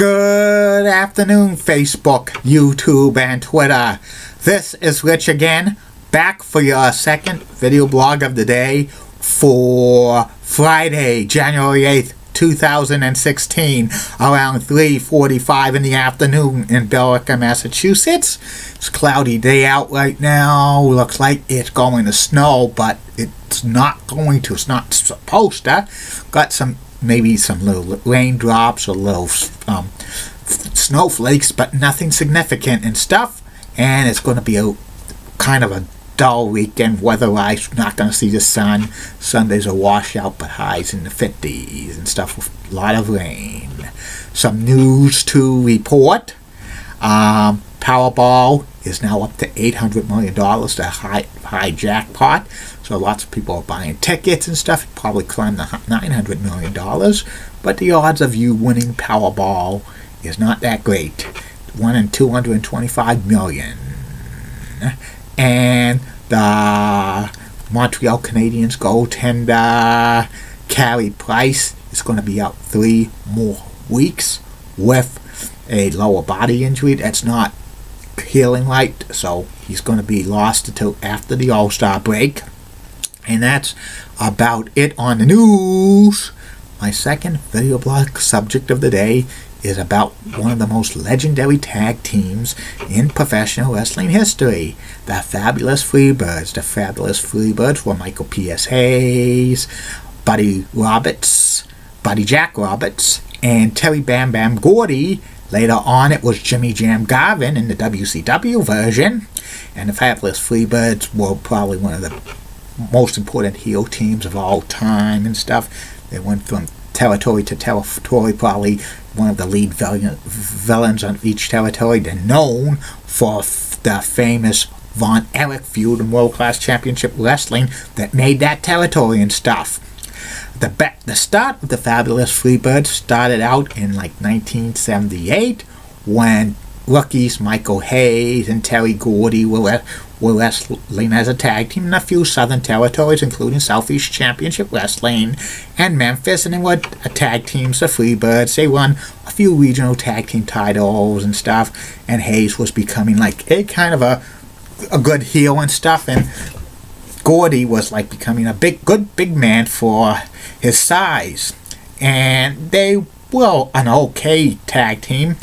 Good afternoon, Facebook, YouTube, and Twitter. This is Rich again, back for your second video blog of the day for Friday, January 8th, 2016, around 3.45 in the afternoon in Billerica, Massachusetts. It's cloudy day out right now. Looks like it's going to snow, but it's not going to. It's not supposed to. Got some maybe some little raindrops or little um, snowflakes, but nothing significant and stuff. And it's going to be a kind of a dull weekend weather-wise. Not going to see the sun. Sunday's a washout, but highs in the 50s and stuff with a lot of rain. Some news to report. Um, Powerball is now up to $800 million, the high, high jackpot. So lots of people are buying tickets and stuff. It probably climbed the $900 million. But the odds of you winning Powerball is not that great. 1 in 225 million. And the Montreal Canadiens goaltender Carey Price is going to be out three more weeks with a lower body injury. That's not healing light, so he's going to be lost until after the All Star break. And that's about it on the news. My second video blog subject of the day is about one of the most legendary tag teams in professional wrestling history. The Fabulous Freebirds. The Fabulous Freebirds were Michael P.S. Hayes, Buddy Roberts, Buddy Jack Roberts, and Terry Bam Bam Gordy. Later on, it was Jimmy Jam Garvin in the WCW version. And the Fabulous Freebirds were probably one of the most important heel teams of all time and stuff. They went from territory to territory, probably one of the lead villains on each territory. They're known for the famous Von Erich feud in World Class Championship Wrestling that made that territory and stuff. The, the start of the Fabulous Freebirds started out in like 1978 when rookies Michael Hayes and Terry Gordy were, were wrestling as a tag team in a few southern territories, including Southeast Championship Wrestling and Memphis, and they were a tag team, the Freebirds. They won a few regional tag team titles and stuff, and Hayes was becoming like a kind of a a good heel and stuff, and Gordy was like becoming a big, good big man for his size, and they were an okay tag team.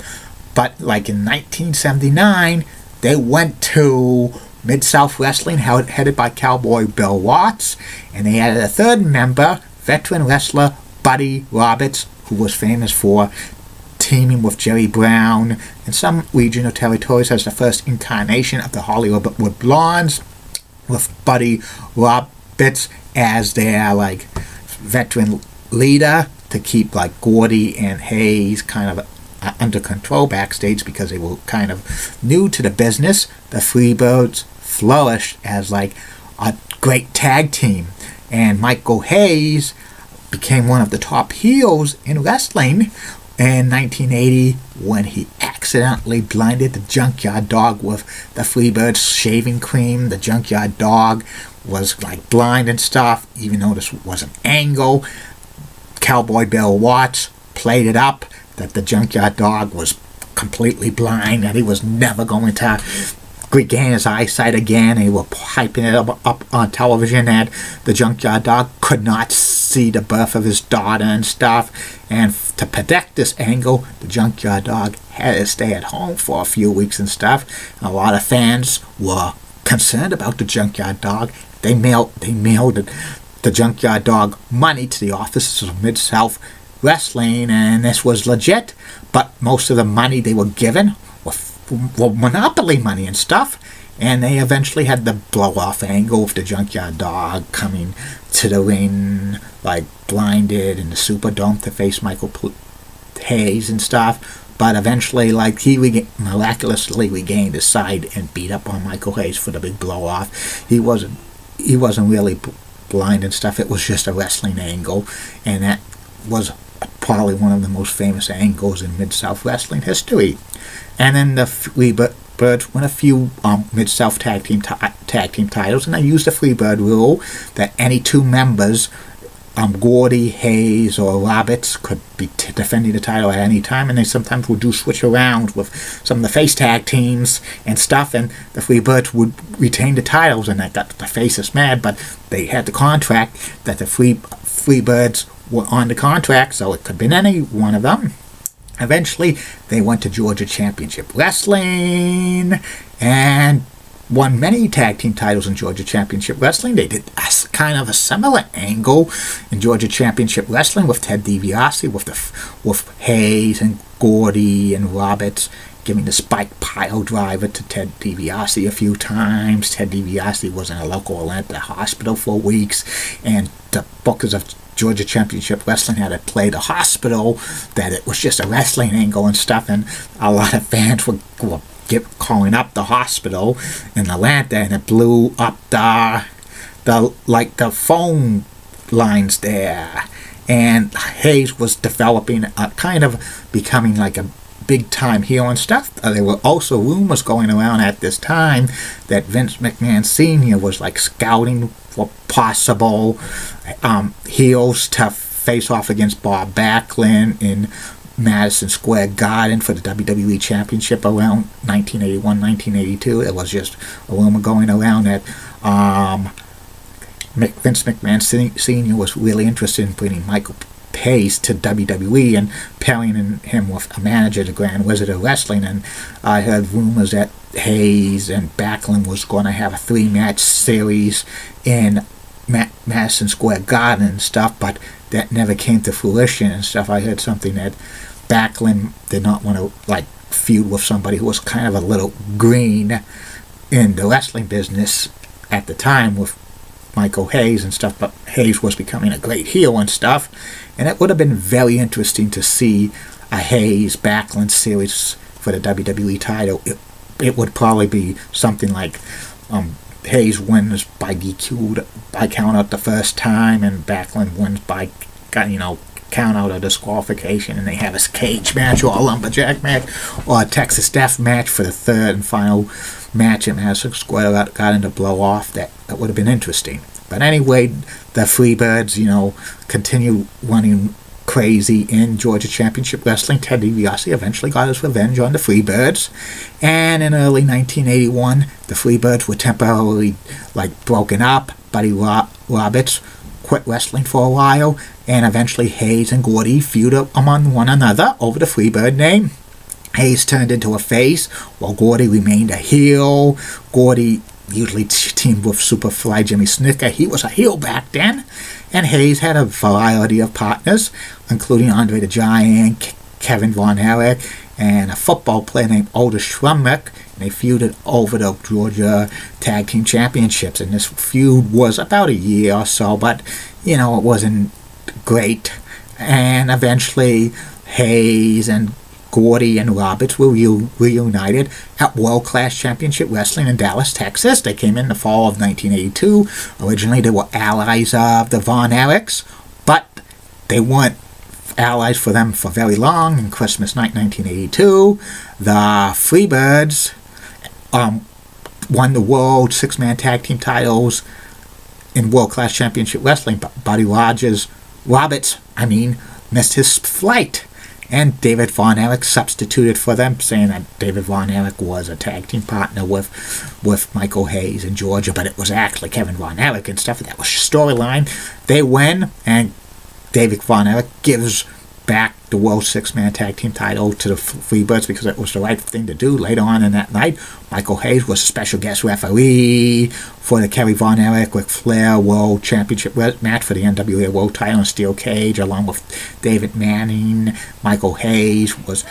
But like in 1979, they went to Mid South Wrestling, headed by Cowboy Bill Watts, and they added a third member, veteran wrestler Buddy Roberts, who was famous for teaming with Jerry Brown in some regional territories as the first incarnation of the Hollywood Blondes, with Buddy Roberts as their like veteran leader to keep like Gordy and Hayes kind of uh, under control backstage because they were kind of new to the business. The Freebirds flourished as like a great tag team, and Michael Hayes became one of the top heels in wrestling in 1980 when he accidentally blinded the junkyard dog with the Freebirds shaving cream. The junkyard dog was like blind and stuff, even though this was an angle. Cowboy Bill Watts played it up that the junkyard dog was completely blind and he was never going to regain his eyesight again. They were hyping it up, up on television that the junkyard dog could not see the birth of his daughter and stuff. And to protect this angle, the junkyard dog had to stay at home for a few weeks and stuff. And a lot of fans were concerned about the junkyard dog. They mailed they mailed the junkyard dog money to the offices of Mid South wrestling and this was legit, but most of the money they were given were, were monopoly money and stuff. And they eventually had the blow off angle of the junkyard dog coming to the ring, like blinded in the Superdome to face Michael P- Hayes and stuff. But eventually, like he rega- miraculously regained his sight and beat up on Michael Hayes for the big blow off. He wasn't he wasn't really blind and stuff. It was just a wrestling angle, and that was probably one of the most famous angles in Mid South Wrestling history. And then the Freebirds won a few um, Mid South tag team tag team titles, and I used the Freebird rule that any two members um, Gordy, Hayes, or Roberts could be defending the title at any time, and they sometimes would do switch around with some of the face tag teams and stuff, and the Freebirds would retain the titles, and that got the faces mad, but they had the contract that the Free Freebirds were on the contract, so it could have been any one of them. Eventually, they went to Georgia Championship Wrestling and won many tag team titles in Georgia Championship Wrestling. They did a, kind of a similar angle in Georgia Championship Wrestling with Ted DiBiase, with the with Hayes and Gordy and Roberts giving the spike pile driver to Ted DiBiase a few times. Ted DiBiase was in a local Atlanta hospital for weeks, and the bookers of Georgia Championship Wrestling had to play the hospital, that it was just a wrestling angle and stuff, and a lot of fans were, were get calling up the hospital in Atlanta, and it blew up the the like the phone lines there. And Hayes was developing a kind of becoming like a big time heel and stuff. Uh, there were also rumors going around at this time that Vince McMahon Sr. was like scouting for possible um, heels to face off against Bob Backlund in Madison Square Garden for the WWE Championship around 1981, 1982. It was just a rumor going around that um, Vince McMahon Sr. was really interested in bringing Michael Hayes to WWE and pairing him with a manager, the Grand Wizard of Wrestling. And I heard rumors that Hayes and Backlund was going to have a three-match series in Ma- Madison Square Garden and stuff, but that never came to fruition and stuff. I heard something that Backlund did not want to like feud with somebody who was kind of a little green in the wrestling business at the time with Michael Hayes and stuff, but Hayes was becoming a great heel and stuff, and it would have been very interesting to see a Hayes Backlund series for the WWE title. It, it would probably be something like um, Hayes wins by DQ by count out the first time, and Backlund wins by you know count out a disqualification and they have a cage match or a lumberjack match or a Texas Death match for the third and final match at Madison Square got, got into blow off. That, that would have been interesting. But anyway, the Freebirds, you know, continue running crazy in Georgia Championship Wrestling. Ted DiBiase eventually got his revenge on the Freebirds. And in early 1981, the Freebirds were temporarily like broken up. Buddy Roberts quit wrestling for a while, and eventually Hayes and Gordy feuded among one another over the Freebird name. Hayes turned into a face, while Gordy remained a heel. Gordy usually teamed with Superfly Jimmy Snuka. He was a heel back then. And Hayes had a variety of partners, including Andre the Giant, Kevin Von Erich, and a football player named Otis Schwimmick. And they feuded over the Georgia Tag Team Championships. And this feud was about a year or so, but, you know, it wasn't great. And eventually, Hayes and Gordy and Roberts were re- reunited at World Class Championship Wrestling in Dallas, Texas. They came in the fall of 1982. Originally, they were allies of the Von Erichs, but they weren't allies for them for very long. In Christmas night 1982, the Freebirds um, won the World Six Man Tag Team titles in World Class Championship Wrestling. but Buddy Rogers, Roberts, I mean, missed his flight. And David Von Erich substituted for them, saying that David Von Erich was a tag team partner with with Michael Hayes in Georgia, but it was actually Kevin Von Erich and stuff. That was storyline. They win, and David Von Erich gives back the World Six Man Tag Team title to the Freebirds because it was the right thing to do. Later on in that night, Michael Hayes was a special guest referee for the Kerry Von Erich with Flair World Championship match for the NWA World title in Steel Cage, along with David Manning. Michael Hayes was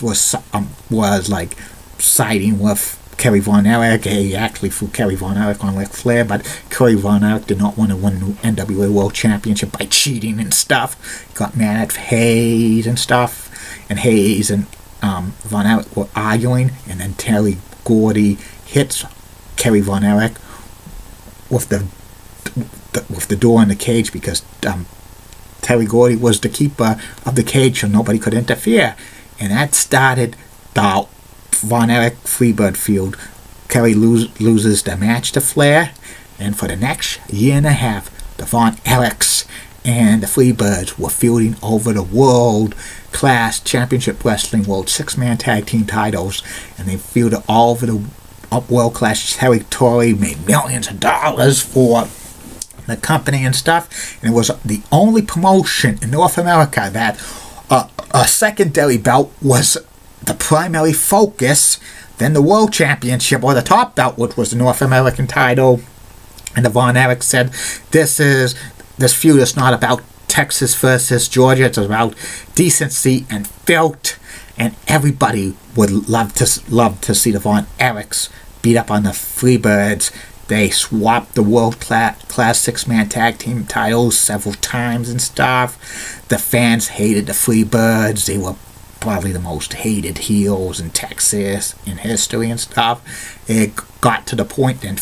was um, was like siding with Kerry Von Erich. He actually flew Kerry Von Erich on Ric Flair, but Kerry Von Erich did not want to win the NWA World Championship by cheating and stuff. He Got mad at Hayes and stuff, and Hayes and um, Von Erich were arguing, and then Terry Gordy hits Kerry Von Erich with the, the with the door in the cage because um, Terry Gordy was the keeper of the cage, so nobody could interfere, and that started the Von Erich Freebird Feud. Kerry lose, loses the match to Flair, and for the next year and a half, the Von Erichs and the Freebirds were feuding over the World Class Championship Wrestling World Six Man Tag Team titles, and they feuded all over the world class territory, made millions of dollars for the company and stuff. And it was the only promotion in North America that uh, a secondary belt was the primary focus. Then the World Championship or the top belt, which was the North American title. And the Von Erich said, "This is this feud is not about Texas versus Georgia. It's about decency and filth." And everybody would love to love to see the Von beat up on the Freebirds. They swapped the World class Six Man Tag Team titles several times and stuff. The fans hated the Freebirds. They were probably the most hated heels in Texas in history and stuff. It got to the point then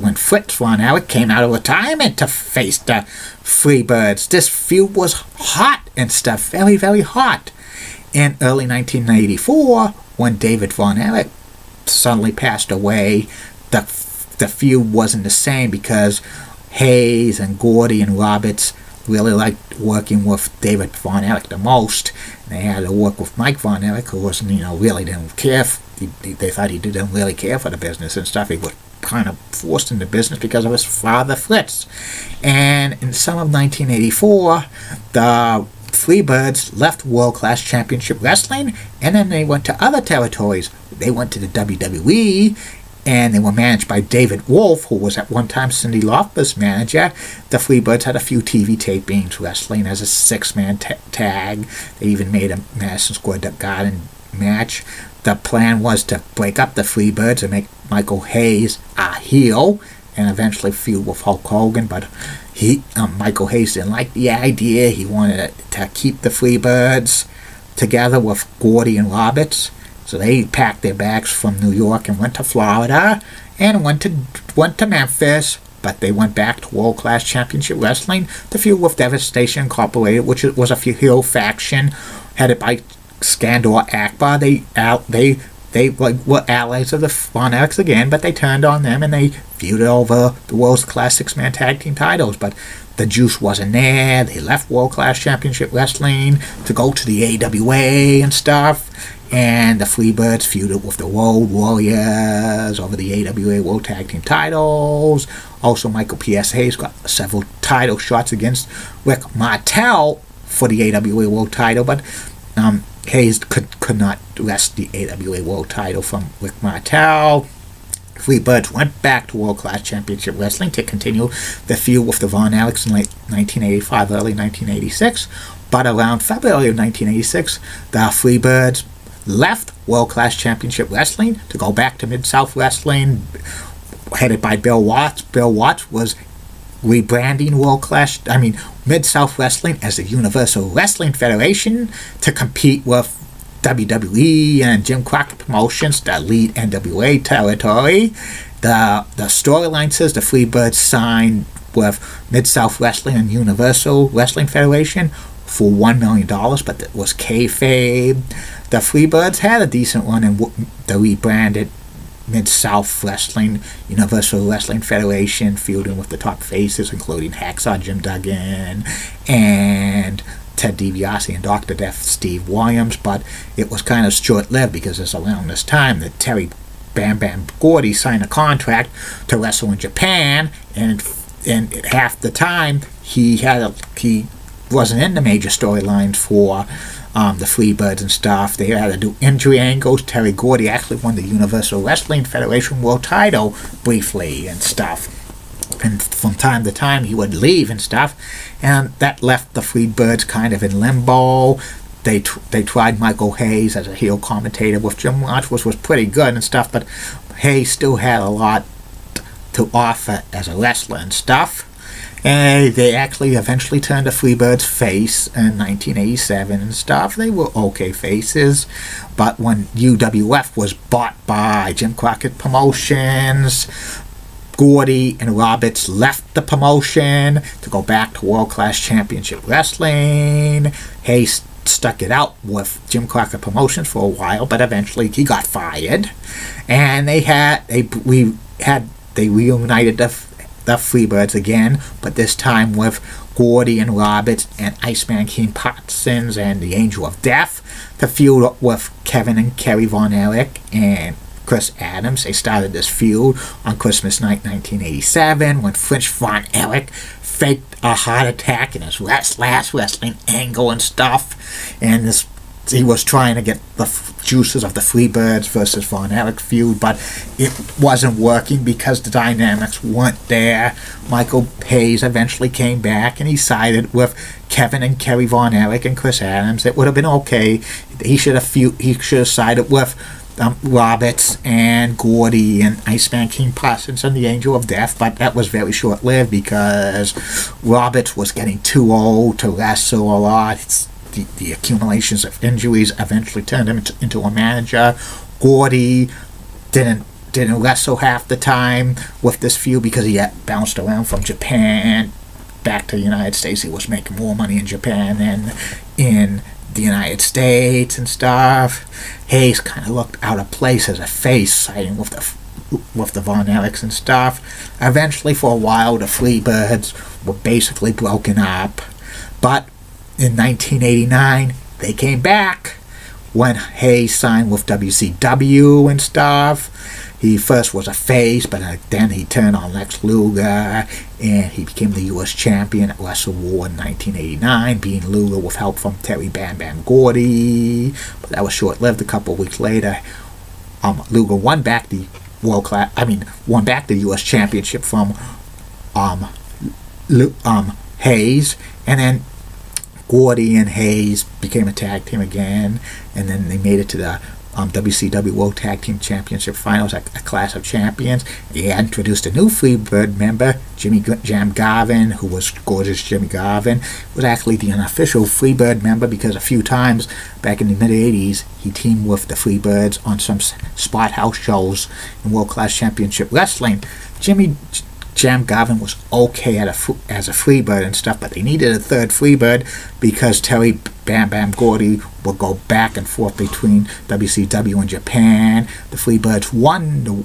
when Fritz von Erich came out of retirement to face the Freebirds. This feud was hot and stuff, very, very hot. In early 1984, when David Von Erich suddenly passed away, the the feud wasn't the same because Hayes and Gordy and Roberts really liked working with David Von Erich the most. They had to work with Mike Von Erich, who wasn't, you know, really didn't care. He, they thought he didn't really care for the business and stuff. He was kind of forced into business because of his father, Fritz. And in summer of 1984, the Freebirds left World Class Championship Wrestling and then they went to other territories. They went to the WWE and they were managed by David Wolf, who was at one time Cyndi Lauper's manager. The Freebirds had a few TV tapings wrestling as a six-man tag. They even made a Madison Square Garden match. The plan was to break up the Freebirds and make Michael Hayes a heel and eventually feud with Hulk Hogan, but he um, Michael Hayes didn't like the idea. He wanted to keep the Freebirds together with Gordy and Roberts. So they packed their bags from New York and went to Florida and went to went to Memphis. But they went back to World Class Championship Wrestling to feud with Devastation Incorporated, which was a few heel faction headed by Skandor Akbar. They out they they like were allies of the Von Erichs again, but they turned on them and they feuded over the world's class six man tag team titles. But the juice wasn't there. They left World Class Championship Wrestling to go to the AWA and stuff. And the Freebirds feuded with the Road Warriors over the AWA World Tag Team titles. Also, Michael P.S. Hayes got several title shots against Rick Martel for the AWA World title, but um, Hayes could, could not wrest the AWA World title from Rick Martel. Freebirds went back to World Class Championship Wrestling to continue the feud with the Von Erichs in late 1985, early 1986. But around February of 1986, the Freebirds left World Class Championship Wrestling to go back to Mid South Wrestling, headed by Bill Watts. Bill Watts was rebranding World Class, I mean, Mid South Wrestling as the Universal Wrestling Federation to compete with WWE and Jim Crockett Promotions to lead NWA territory. The the storyline says the Freebirds signed with Mid South Wrestling and Universal Wrestling Federation for one million dollars, but it was kayfabe. The Freebirds had a decent run in the rebranded Mid South Wrestling, Universal Wrestling Federation, fielding with the top faces, including Hacksaw Jim Duggan and Ted DiBiase and Dr. Death Steve Williams, but it was kind of short lived because it's around this time that Terry Bam Bam Gordy signed a contract to wrestle in Japan, and and half the time he had a, he wasn't in the major storylines for um, the Freebirds and stuff. They had to do injury angles. Terry Gordy actually won the Universal Wrestling Federation World title briefly and stuff. And from time to time he would leave and stuff, and that left the Freebirds kind of in limbo. They they tried Michael Hayes as a heel commentator with Jim Watts, which was pretty good and stuff, but Hayes still had a lot to offer as a wrestler and stuff. And they actually eventually turned the Freebirds face in 1987 and stuff. They were okay faces. But when UWF was bought by Jim Crockett Promotions, Gordy and Roberts left the promotion to go back to World Class Championship Wrestling. Hayes stuck it out with Jim Crockett Promotions for a while, but eventually he got fired. And they had they we had they reunited the the Freebirds again, but this time with Gordy and Roberts and Iceman King Parsons and the Angel of Death to feud with Kevin and Kerry Von Erich and Chris Adams. They started this feud on Christmas night 1987 when Fritz Von Erich faked a heart attack in his last, last wrestling angle and stuff. And this he was trying to get the juices of the Freebirds versus Von Erich feud, but it wasn't working because the dynamics weren't there. Michael Hayes eventually came back and he sided with Kevin and Kerry Von Erich and Chris Adams. It would have been okay. He should have feud, he should have sided with um, Roberts and Gordy and Iceman King Parsons and the Angel of Death, but that was very short lived because Roberts was getting too old to wrestle a lot. The, the accumulations of injuries eventually turned him into, into a manager. Gordy didn't didn't wrestle half the time with this feud because he had bounced around from Japan back to the United States. He was making more money in Japan than in the United States and stuff. Hayes kind of looked out of place as a face, siding with the with the Von Erichs and stuff. Eventually, for a while, the Freebirds were basically broken up, but in 1989 they came back when Hayes signed with WCW and stuff. He first was a face, but uh, then he turned on Lex Luger and he became the U.S. champion at Wrestle War in 1989, being Luger with help from Terry Bam Bam Gordy. But that was short lived. A couple weeks later, um, Luger won back the world class. I mean, won back the U.S. championship from um, um, Hayes, and then Gordy and Hayes became a tag team again, and then they made it to the um, WCW World Tag Team Championship Finals, a, a class of champions. He introduced a new Freebird member, Jimmy Jam Garvin, who was gorgeous Jimmy Garvin, was actually the unofficial Freebird member because a few times back in the mid 80s he teamed with the Freebirds on some spot house shows in World Class Championship Wrestling. Jimmy Jam Garvin was okay a, as a freebird and stuff, but they needed a third freebird because Terry Bam Bam Gordy would go back and forth between WCW and Japan. The Freebirds won the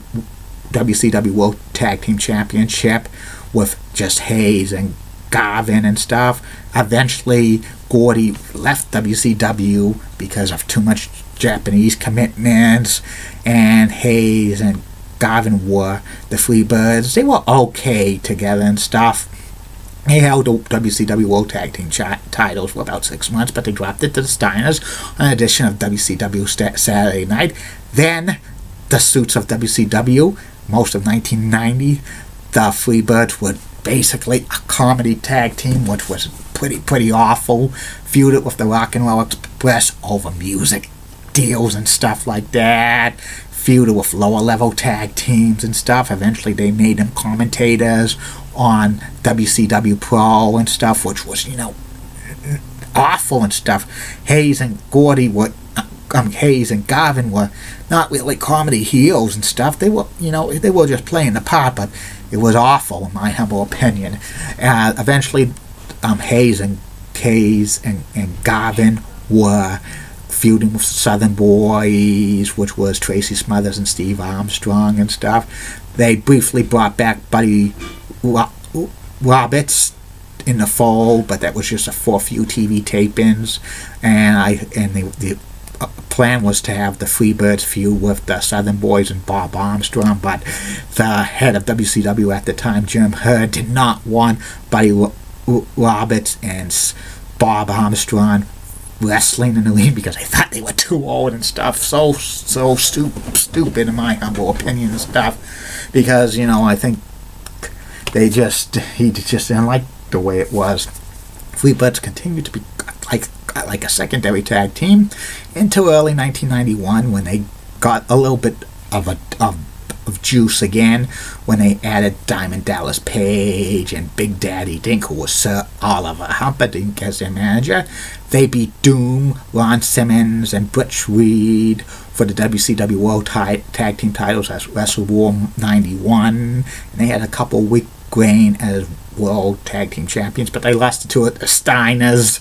WCW World Tag Team Championship with just Hayes and Garvin and stuff. Eventually, Gordy left WCW because of too much Japanese commitments, and Hayes and Garvin were the Freebirds. They were okay together and stuff. They held the WCW World Tag Team titles for about six months, but they dropped it to the Steiners on edition of WCW Saturday Night. Then, the suits of WCW, most of 1990, the Freebirds were basically a comedy tag team, which was pretty pretty awful. Feuded with the Rock and Roll Express over music deals and stuff like that feuded with lower level tag teams and stuff. Eventually, they made them commentators on WCW Pro and stuff, which was, you know, awful and stuff. Hayes and Gordy were, um, Hayes and Garvin were not really comedy heels and stuff. They were, you know, they were just playing the part, but it was awful in my humble opinion. Uh, eventually, um, Hayes and Hayes and, and Garvin were feuding with Southern Boys, which was Tracy Smothers and Steve Armstrong and stuff. They briefly brought back Buddy Roberts in the fall, but that was just a for few TV tape-ins, and I and the, the uh, plan was to have the Freebirds feud with the Southern Boys and Bob Armstrong, but the head of WCW at the time, Jim Herd, did not want Buddy Roberts and Bob Armstrong wrestling in the league because I thought they were too old and stuff. So so stu- stupid in my humble opinion and stuff. Because you know I think they just he just didn't like the way it was. Freebirds continued to be like like a secondary tag team until early 1991 when they got a little bit of a of of juice again when they added Diamond Dallas Page and Big Daddy Dink, who was Sir Oliver Humperdink as their manager. They beat Doom, Ron Simmons, and Butch Reed for the WCW World Tag Team titles as Wrestle War 91. And they had a couple week reign as World Tag Team Champions, but they lost it to the Steiners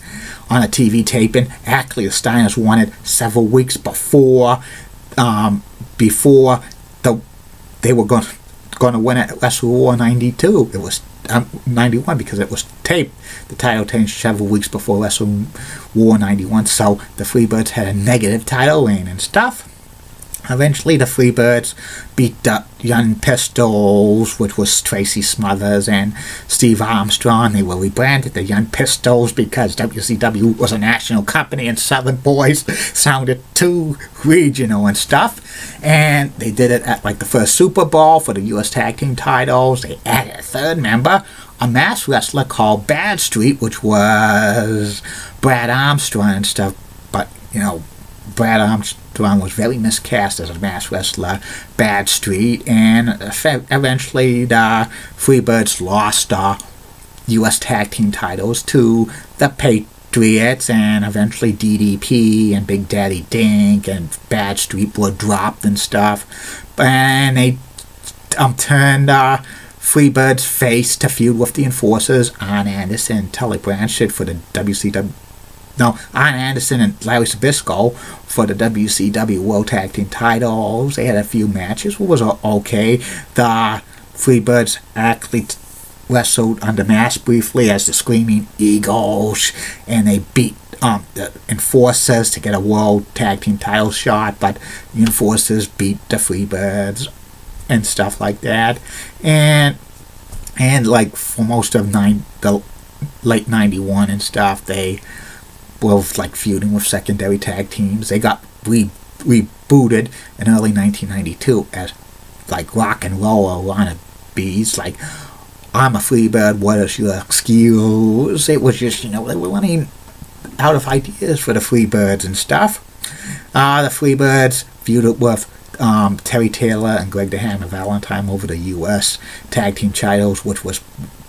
on a TV taping. Actually, the Steiners won it several weeks before um, before they were going going to win at Wrestle War 92. It was um, 91 because it was taped. The title changed several weeks before Wrestle War 91, so the Freebirds had a negative title reign and stuff. Eventually, the Freebirds beat the Young Pistols, which was Tracy Smothers and Steve Armstrong. They were rebranded the Young Pistols because WCW was a national company and Southern Boys sounded too regional and stuff. And they did it at like the first SuperBrawl for the U.S. Tag Team titles. They added a third member, a mass wrestler called Bad Street, which was Brad Armstrong and stuff. But, you know, Brad Armstrong was very miscast as a mass wrestler, Bad Street, and eventually the Freebirds lost the U.S. Tag Team titles to the Patriots, and eventually DDP and Big Daddy Dink and Bad Street were dropped and stuff. And they um, turned uh, Freebirds face to feud with the Enforcers, Arn Anderson, Tully Blanchard for the WCW now, Arn Anderson and Larry Zbyszko for the WCW World Tag Team titles. They had a few matches. It was okay. The Freebirds actually wrestled under mask briefly as the Screaming Eagles, and they beat um, the Enforcers to get a World Tag Team title shot, but the Enforcers beat the Freebirds and stuff like that. And and like for most of nine the late 91 and stuff they both like feuding with secondary tag teams. They got re- rebooted in early 1992 as like rock and roll wannabes. Like, I'm a freebird, what is your excuse? It was just, you know, they were running out of ideas for the freebirds and stuff. Uh, the freebirds feuded with um, Terry Taylor and Greg Hammer Valentine over the U.S. tag team titles, which was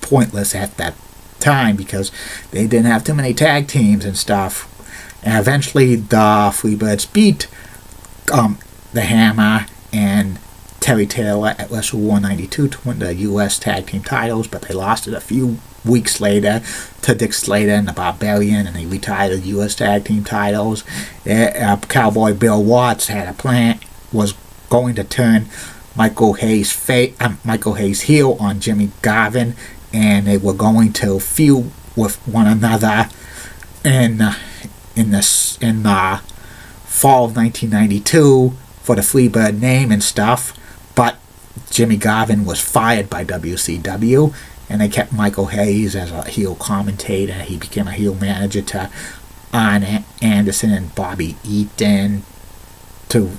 pointless at that time because they didn't have too many tag teams and stuff. And eventually, the Freebirds beat um, the Hammer and Terry Taylor at Wrestle War 92 to win the U.S. Tag Team titles, but they lost it a few weeks later to Dick Slater and the Barbarian, and they retired the U.S. Tag Team titles. Uh, Cowboy Bill Watts had a plan, was going to turn Michael Hayes' fa- uh, Michael Hayes heel on Jimmy Garvin and they were going to feud with one another in uh, in the in the fall of 1992 for the Freebird name and stuff, but Jimmy Garvin was fired by WCW, and they kept Michael Hayes as a heel commentator. He became a heel manager to Arn Anderson and Bobby Eaton to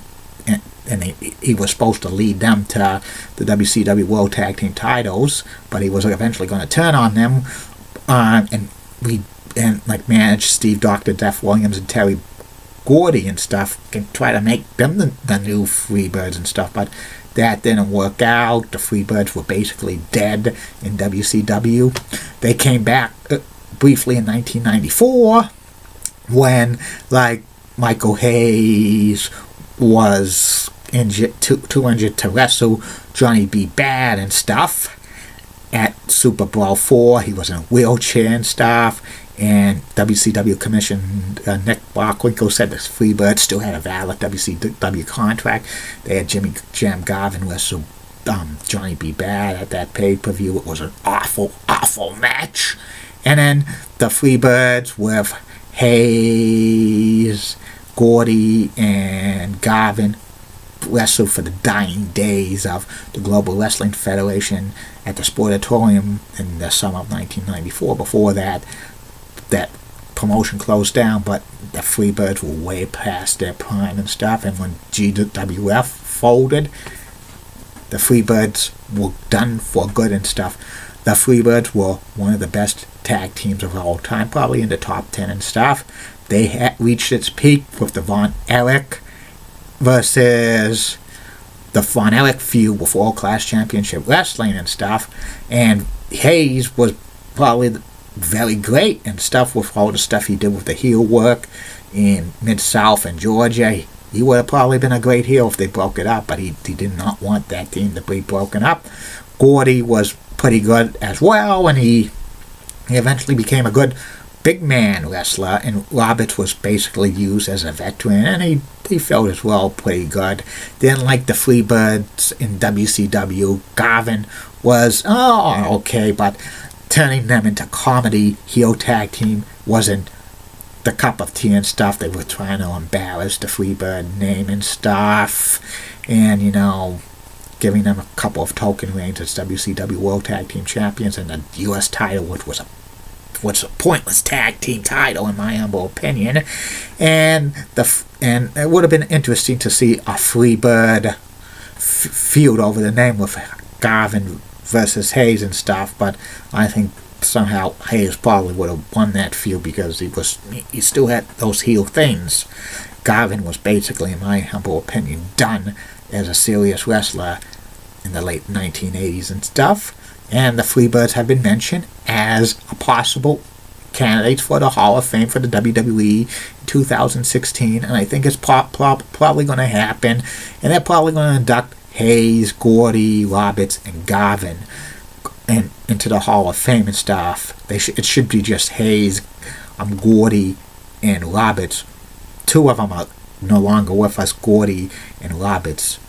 and he, he was supposed to lead them to the WCW World Tag Team titles, but he was eventually going to turn on them, uh, and we and like manage Steve Doctor, Jeff Williams, and Terry Gordy and stuff, and try to make them the, the new Freebirds and stuff, but that didn't work out. The Freebirds were basically dead in WCW. They came back uh, briefly in 1994 when like Michael Hayes was injured, too, too injured to wrestle Johnny B. Bad and stuff. At SuperBrawl 4, he was in a wheelchair and stuff. And WCW Commission uh, Nick Bockwinkel said the Freebirds still had a valid WCW contract. They had Jimmy Jam Garvin wrestle um, Johnny B. Bad at that pay per view. It was an awful, awful match. And then the Freebirds with Hayes, Gordy, and Garvin wrestled for the dying days of the Global Wrestling Federation at the Sportatorium in the summer of 1994. Before that, that promotion closed down, but the Freebirds were way past their prime and stuff. And when GWF folded, the Freebirds were done for good and stuff. The Freebirds were one of the best tag teams of all time, probably in the top 10 and stuff. They had reached its peak with the Von Erich versus the Erich feud with All Class Championship Wrestling and stuff. And Hayes was probably very great and stuff with all the stuff he did with the heel work in Mid South and Georgia. He would have probably been a great heel if they broke it up, but he, he did not want that team to be broken up. Gordy was pretty good as well, and he, he eventually became a good big man wrestler, and Roberts was basically used as a veteran, and he, he felt as well pretty good. Didn't like the Freebirds in WCW. Garvin was, oh, okay, but turning them into comedy heel tag team wasn't the cup of tea and stuff. They were trying to embarrass the Freebird name and stuff, and, you know, giving them a couple of token reigns as WCW World Tag Team Champions and the U.S. title, which was a was a pointless tag team title in my humble opinion. And the and it would have been interesting to see a Freebird feud over the name with Garvin versus Hayes and stuff, but I think somehow Hayes probably would have won that feud because he was he still had those heel things. Garvin was basically, in my humble opinion, done as a serious wrestler in the late 1980s and stuff. And the Freebirds have been mentioned as a possible candidates for the Hall of Fame for the WWE in 2016, and I think it's pro- pro- probably going to happen. And they're probably going to induct Hayes, Gordy, Roberts, and Garvin and into the Hall of Fame and stuff. They sh- it should be just Hayes, um, Gordy, and Roberts. Two of them are no longer with us, Gordy and Roberts.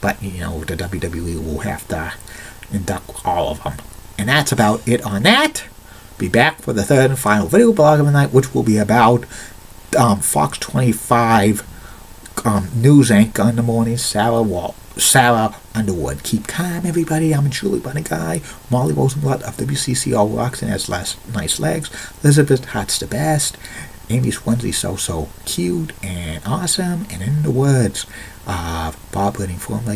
But you know the WWE will have to induct all of them. And that's about it on that. Be back for the third and final video blog of the night, which will be about um, Fox 25 um, news anchor in the morning, Sarah Wall. Sarah Underwood. Keep calm, everybody. I'm a Julie Bunny guy. Molly Rosenblatt of WCCO rocks and has less nice legs. Elizabeth Hart's the best. Amy Swansea so so cute and awesome. And in the words of Bob Whitting, former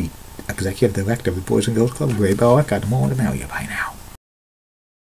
executive director of the Boys and Girls Club, Grey Bell, I've got the more to mail you by now.